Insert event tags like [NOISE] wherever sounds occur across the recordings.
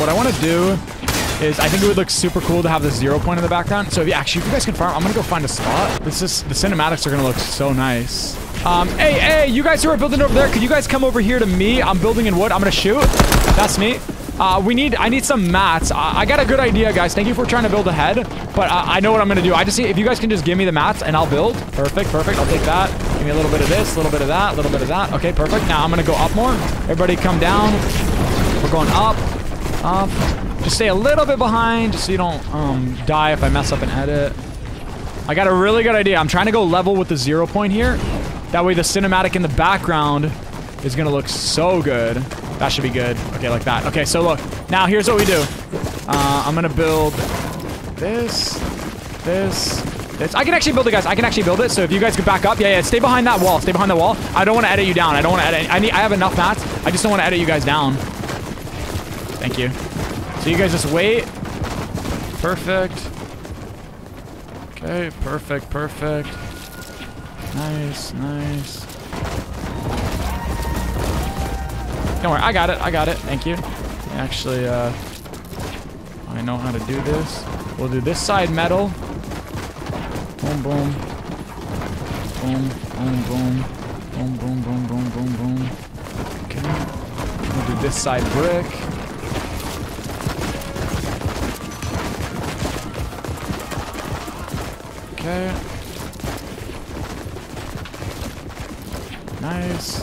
What I want to do is I think it would look super cool to have the zero point in the background. So if you actually, if you guys can farm, I'm gonna go find a spot. This is the cinematics are gonna look so nice. Um, hey, hey, you guys who are building over there, could you guys come over here to me? I'm building in wood. I'm gonna shoot. That's me. Uh, we need, I need some mats. I, I, got a good idea, guys. Thank you for trying to build ahead, but uh, I know what I'm gonna do. I just see if you guys can just give me the mats and I'll build. Perfect, perfect. I'll take that. Give me a little bit of this, a little bit of that, a little bit of that. Okay, perfect. Now I'm gonna go up more. Everybody come down. We're going up, up. Just stay a little bit behind, just so you don't um, die if I mess up an edit. I got a really good idea. I'm trying to go level with the zero point here. That way the cinematic in the background is gonna look so good. That should be good. Okay, like that. Okay, so look. Now here's what we do. Uh, I'm gonna build this, this, this. I can actually build it, guys. I can actually build it. So if you guys could back up, yeah, yeah. Stay behind that wall. Stay behind the wall. I don't want to edit you down. I don't want to edit. I need. I have enough mats. I just don't want to edit you guys down. Thank you. So you guys just wait. Perfect. Okay, perfect, perfect. Nice, nice. Don't worry, I got it, I got it. Thank you. Actually, uh, I know how to do this. We'll do this side metal. Boom, boom. Boom, boom, boom. Boom, boom, boom, boom, boom, boom. Okay. We'll do this side brick. Okay. Nice.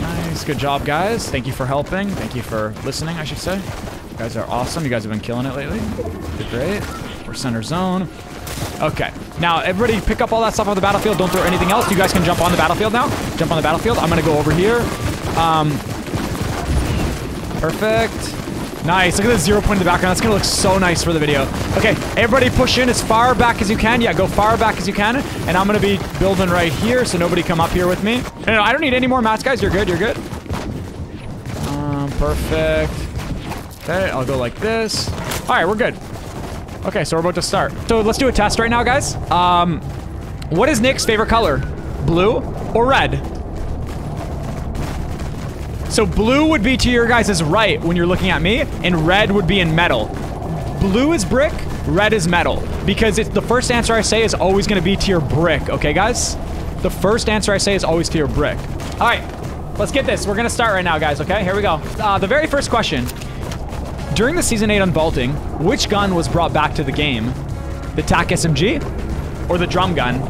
Nice. Good job, guys. Thank you for helping. Thank you for listening, I should say. You guys are awesome. You guys have been killing it lately. Did great. We're center zone. Okay. Now, everybody pick up all that stuff off the battlefield. Don't throw anything else. You guys can jump on the battlefield now. Jump on the battlefield. I'm going to go over here. Um, perfect. Nice. Look at the zero point in the background. That's going to look so nice for the video. Okay, everybody push in as far back as you can. Yeah, go far back as you can. And I'm going to be building right here, so nobody come up here with me. No, no, I don't need any more mats, guys. You're good. You're good. Um, perfect. Okay, I'll go like this. All right, we're good. Okay, so we're about to start. So let's do a test right now, guys. Um, what is Nick's favorite color? Blue or red? So blue would be to your guys' right when you're looking at me, and red would be in metal. Blue is brick, red is metal. Because it's the first answer I say is always going to be to your brick, okay, guys? The first answer I say is always to your brick. All right, let's get this. We're going to start right now, guys, okay? Here we go. Uh, the very first question. During the Season 8 Unvaulting, which gun was brought back to the game? The TAC SMG or the drum gun? [LAUGHS]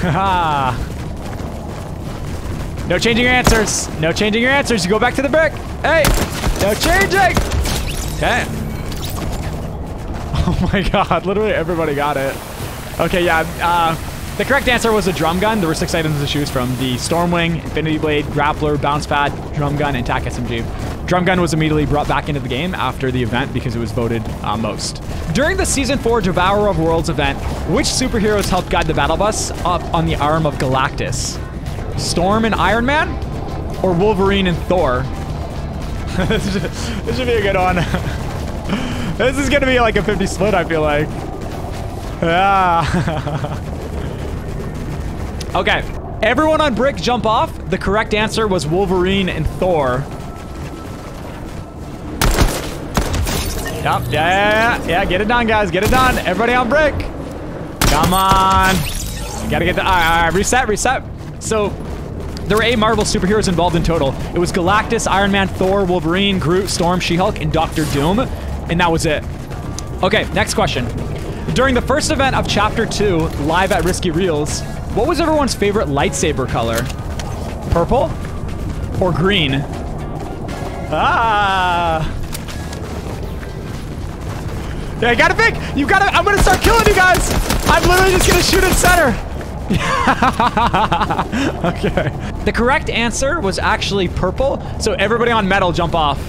Haha. No changing your answers. No changing your answers. You go back to the brick. Hey, no changing. Okay. [LAUGHS] Oh my god, literally everybody got it. Okay, yeah, uh, the correct answer was a drum gun. There were six items to choose from. The Stormwing, Infinity Blade, Grappler, Bounce Pad, Drum Gun, and TAC SMG. Drum Gun was immediately brought back into the game after the event because it was voted uh, most. During the Season 4 Devourer of Worlds event, which superheroes helped guide the battle bus up on the arm of Galactus? Storm and Iron Man? Or Wolverine and Thor? [LAUGHS] this, should, be a good one. [LAUGHS] this is gonna be like a 50 split, I feel like. Yeah. [LAUGHS] okay. Everyone on brick jump off. The correct answer was Wolverine and Thor. Yep. Yeah, yeah, yeah. Yeah, get it done, guys. Get it done. Everybody on brick. Come on. Gotta get the... All right, all right. Reset, reset. So, there were eight Marvel superheroes involved in total. It was Galactus, Iron Man, Thor, Wolverine, Groot, Storm, She-Hulk, and Doctor Doom. And that was it. Okay, next question. During the first event of Chapter 2, live at Risky Reels, what was everyone's favorite lightsaber color? Purple? Or green? Ah! Yeah, I gotta pick! You gotta- I'm gonna start killing you guys! I'm literally just gonna shoot at center! [LAUGHS] okay. The correct answer was actually purple, so everybody on metal jump off.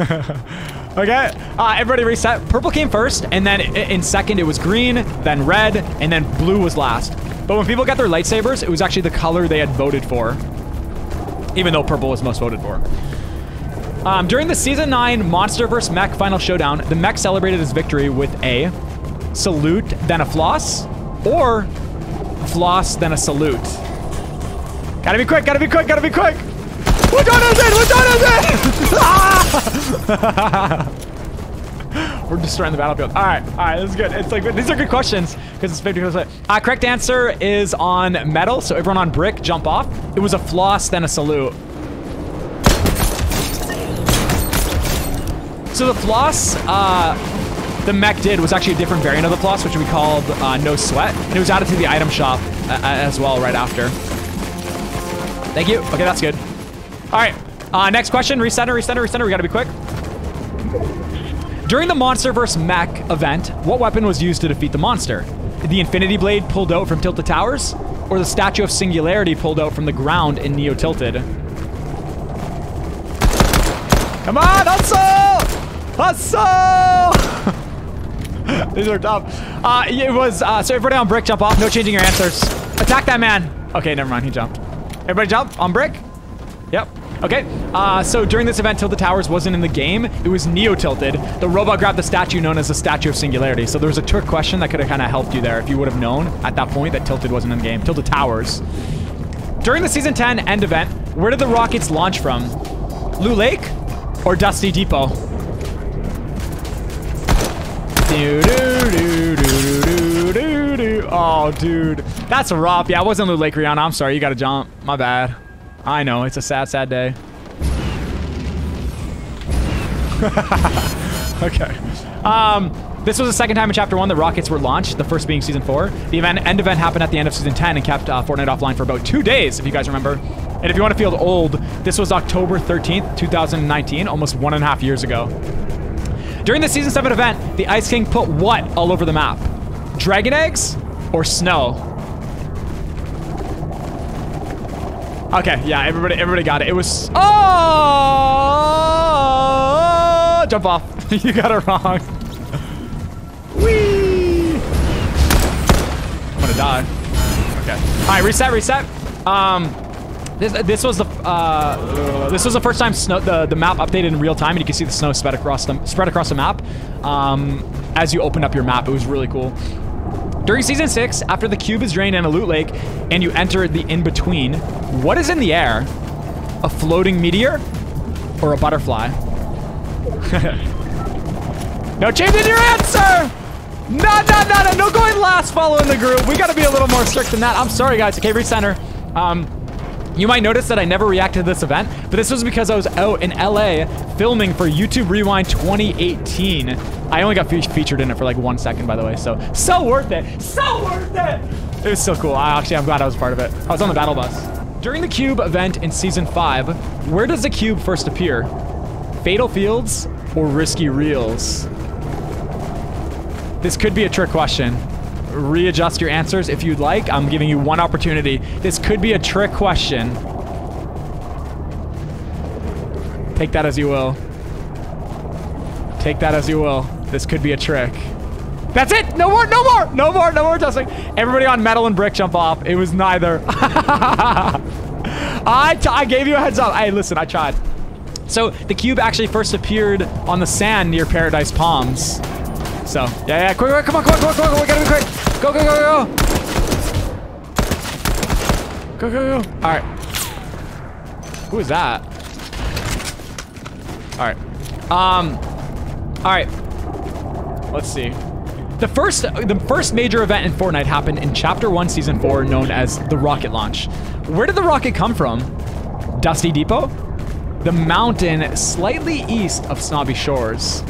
[LAUGHS] okay, uh, everybody reset. Purple came first, and then in second it was green, then red, and then blue was last. But when people got their lightsabers, it was actually the color they had voted for, even though purple was most voted for. Um, during the Season 9 Monster vs. Mech Final Showdown, the Mech celebrated his victory with A. salute, then a floss, or floss, then a salute. Gotta be quick, gotta be quick, gotta be quick. Which one is it? [LAUGHS] We're destroying the battlefield. All right, all right, this is good. It's like these are good questions because it's 50 percent. Uh, correct answer is on metal. So everyone on brick, jump off. It was a floss, then a salute. So the floss, uh, the mech did was actually a different variant of the floss, which we called uh, no sweat, and it was added to the item shop uh, as well right after. Thank you. Okay, that's good. All right. Uh, next question. Recenter, recenter, recenter. We got to be quick. During the Monster vs. mech event, what weapon was used to defeat the monster? The Infinity Blade pulled out from Tilted Towers? Or the Statue of Singularity pulled out from the ground in Neo Tilted? Come on, Hustle! Hustle! [LAUGHS] These are tough. Uh, it was, uh, so everybody on brick, jump off. No changing your answers. Attack that man. Okay, never mind. He jumped. Everybody jump on brick. Yep. Okay, uh, so during this event, Tilted Towers wasn't in the game. It was Neo Tilted. The robot grabbed the statue known as the Statue of Singularity. So there was a trick question that could have kind of helped you there if you would have known at that point that Tilted wasn't in the game. Tilted Towers. During the Season 10 end event, where did the rockets launch from? Loot Lake or Dusty Depot? Oh, dude. That's rough. Yeah, I wasn't Loot Lake, Rihanna. I'm sorry. You got to jump. My bad. I know, it's a sad, sad day. okay. Um, this was the second time in Chapter 1 the rockets were launched, the first being Season 4. The event, end event happened at the end of Season 10 and kept uh, Fortnite offline for about two days, if you guys remember. And if you want to feel old, this was October 13th, 2019, almost one and a half years ago. During the Season 7 event, the Ice King put what all over the map? Dragon eggs or snow? Okay, yeah, everybody everybody got it. It was Oh jump off. [LAUGHS] you got it wrong. Whee! I'm gonna die. Okay. Alright, reset, reset. Um this, this was the uh, this was the first time snow the, the map updated in real time and you can see the snow spread across the spread across the map um, as you opened up your map. It was really cool. During Season 6, after the cube is drained in a loot lake and you enter the in-between, what is in the air? A floating meteor or a butterfly? [LAUGHS] no changing your answer! No, no, no, no, no going last following the group. We gotta be a little more strict than that. I'm sorry, guys. Okay, recenter. Um, you might notice that I never reacted to this event, but this was because I was out in LA filming for YouTube Rewind 2018. I only got fe featured in it for like one second, by the way, so so worth it. So worth it! It was so cool. I, actually, I'm glad I was part of it. I was on the battle bus. During the Cube event in Season 5, where does the Cube first appear? Fatal Fields or Risky Reels? This could be a trick question readjust your answers if you'd like. I'm giving you one opportunity. This could be a trick question. Take that as you will. Take that as you will. This could be a trick. That's it! No more, no more, no more, no more testing. Everybody on metal and brick jump off. It was neither. [LAUGHS] I, I gave you a heads up. Hey, listen, I tried. So the cube actually first appeared on the sand near Paradise Palms. So, yeah, yeah, quick, quick, come on, come on, come on, come on, we gotta be quick. Go, go, go, go. Go, go, go. All right. Who is that? All right. Um, all right. Let's see. The first, the first major event in Fortnite happened in Chapter 1, Season 4, known as the rocket launch. Where did the rocket come from? Dusty Depot? The mountain slightly east of Snobby Shores.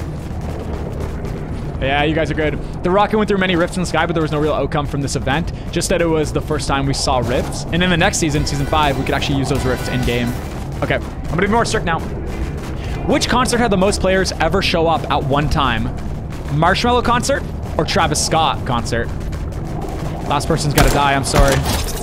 Yeah, you guys are good. The rocket went through many rifts in the sky, but there was no real outcome from this event. Just that it was the first time we saw rifts. And in the next season, Season 5, we could actually use those rifts in-game. Okay, I'm gonna be more strict now. Which concert had the most players ever show up at one time? Marshmello concert or Travis Scott concert? Last person's gotta die, I'm sorry.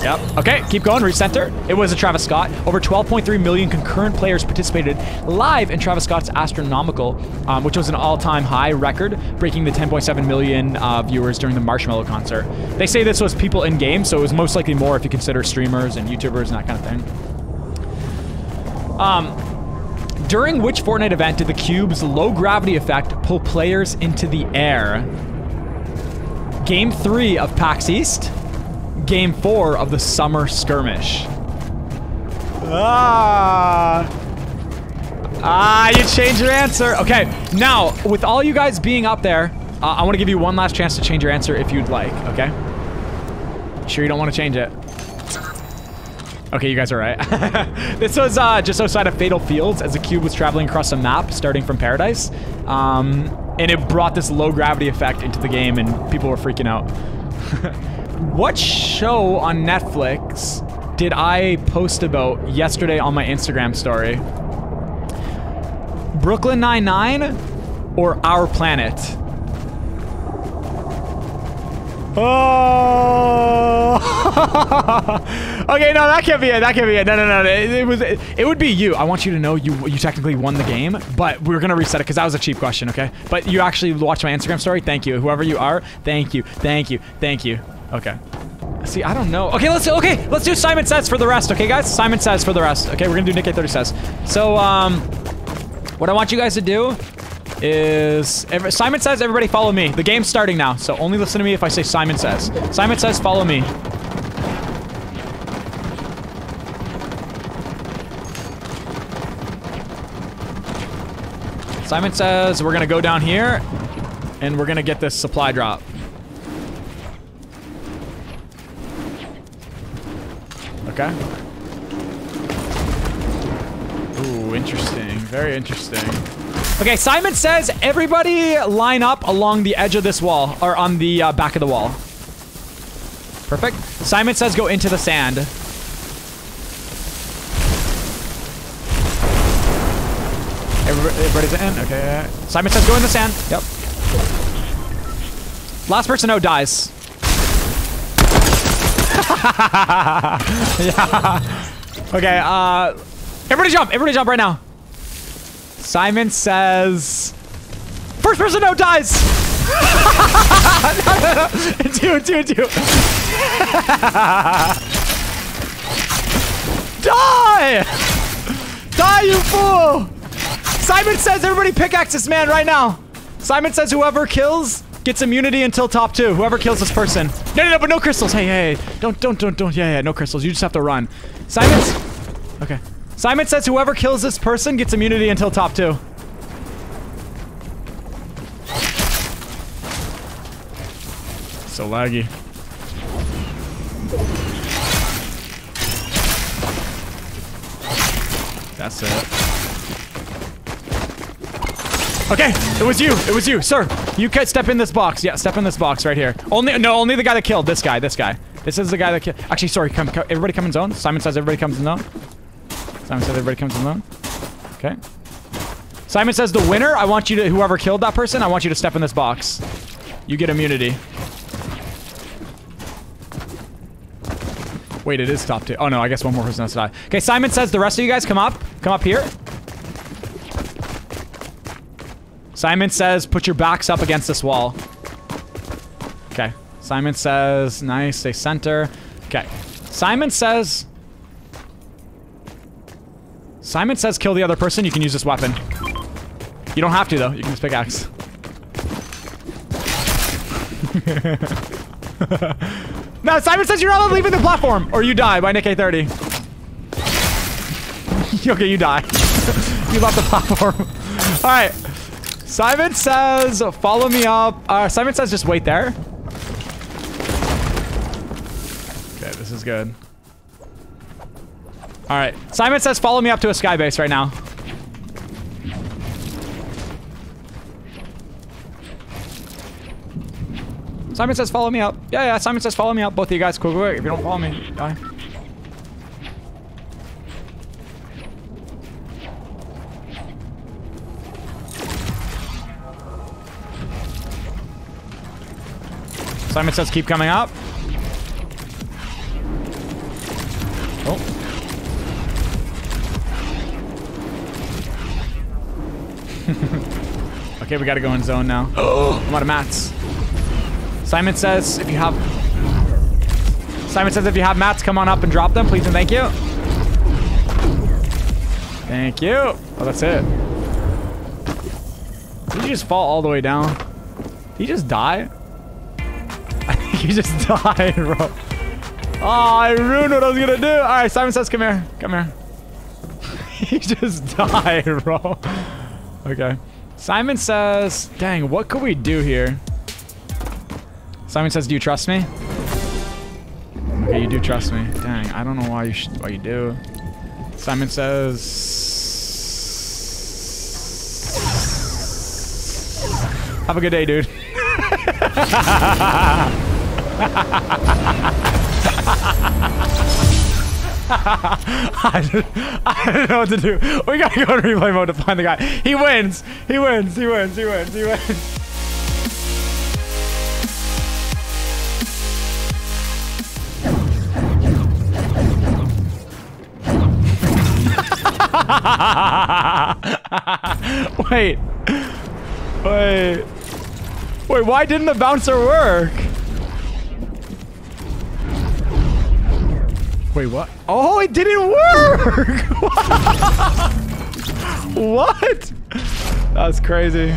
Yep. Okay, keep going. Recenter. It was a Travis Scott. Over 12.3 million concurrent players participated live in Travis Scott's Astronomical, um, which was an all-time high record, breaking the 10.7 million uh, viewers during the Marshmello concert. They say this was people in game, so it was most likely more if you consider streamers and YouTubers and that kind of thing. Um, during which Fortnite event did the cube's low gravity effect pull players into the air? Game three of PAX East. Game four of the Summer Skirmish. Ah. Ah, you changed your answer. Okay, now, with all you guys being up there, uh, I want to give you one last chance to change your answer if you'd like, okay? Sure you don't want to change it? Okay, you guys are right. [LAUGHS] this was uh, just outside of Fatal Fields as the cube was traveling across a map starting from Paradise. Um, and it brought this low gravity effect into the game and people were freaking out. [LAUGHS] what show on Netflix did I post about yesterday on my Instagram story? Brooklyn Nine-Nine or Our Planet? Oh! [LAUGHS] okay, no, that can't be it. That can't be it. No, no, no. It, it was. It, it, would be you. I want you to know you you technically won the game, but we're gonna reset it because that was a cheap question. Okay, but you actually watched my Instagram story. Thank you, whoever you are. Thank you. Thank you. Thank you. Okay. See, I don't know. Okay, let's okay, let's do Simon Says for the rest. Okay, guys, Simon Says for the rest. Okay, we're gonna do Nick 30 Says. So, um, what I want you guys to do is every, Simon Says. Everybody follow me. The game's starting now, so only listen to me if I say Simon Says. Simon Says, follow me. Simon says we're gonna go down here and we're gonna get this supply drop. Okay. Ooh, interesting. Very interesting. Okay, Simon says everybody line up along the edge of this wall, or on the uh, back of the wall. Perfect. Simon says go into the sand. Everybody's in? Okay. Simon says go in the sand. Yep. Last person out dies. Yeah. [LAUGHS] Okay, uh... Everybody jump! Everybody jump right now. Simon says... First person out dies! no, no, no. Two, two, two. [LAUGHS] Die! Die, you fool! Simon says everybody pickaxe this man right now. Simon says whoever kills gets immunity until top two. Whoever kills this person. No, no, no, but no crystals. Hey, hey, don't, don't, don't, don't. Yeah, yeah, no crystals. You just have to run. Simon's... Okay. Simon says whoever kills this person gets immunity until top two. So laggy. That's it. Okay, it was you. It was you, sir. You could step in this box. Yeah, step in this box right here. Only no, only the guy that killed this guy. This guy. This is the guy that killed. Actually, sorry. Come, come, everybody come in zone. Simon says everybody comes in zone. Simon says everybody comes in zone. Okay. Simon says the winner. I want you to whoever killed that person. I want you to step in this box. You get immunity. Wait, it is top two. Oh no, I guess one more person has to die. Okay, Simon says the rest of you guys come up. Come up here. Simon says, put your backs up against this wall. Okay. Simon says, nice, stay center. Okay. Simon says... Simon says kill the other person, you can use this weapon. You don't have to, though. You can just pickaxe. [LAUGHS] no, Simon says you're not leaving the platform, or you die by Nick A30. [LAUGHS] okay, you die. [LAUGHS] you left the platform. All right. Simon says, follow me up. Uh, Simon says, just wait there. Okay, this is good. All right. Simon says, follow me up to a sky base right now. Simon says, follow me up. Yeah, yeah, Simon says, follow me up. Both of you guys, quick, quick. If you don't follow me, die. Simon says keep coming up. Oh. [LAUGHS] okay, we gotta go in zone now. I'm out of mats. Simon says if you have... Simon says if you have mats, come on up and drop them, please and thank you. Thank you. Oh, that's it. Did you just fall all the way down? Did he just die? [LAUGHS] he just died, bro. Oh, I ruined what I was gonna do. All right, Simon says, come here. Come here. [LAUGHS] he just died, bro. Okay. Simon says, dang, what could we do here? Simon says, do you trust me? Okay, you do trust me. Dang, I don't know why you should, why you do. Simon says... Have a good day, dude. [LAUGHS] I, don't, I don't know what to do. We gotta go to replay mode to find the guy. He wins. He wins. He wins. He wins. He wins. [LAUGHS] Wait. Wait. Wait, why didn't the bouncer work? Wait, what? Oh, it didn't work! [LAUGHS] what? That's crazy.